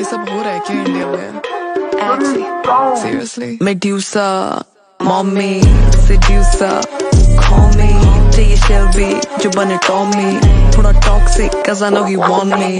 ये सब हो रहा है क्या इंडिया में seriously Medusa, mommy, seducer, call me, चाहिए Shelby, जो बने Tommy, थोड़ा toxic, cause I know he want me.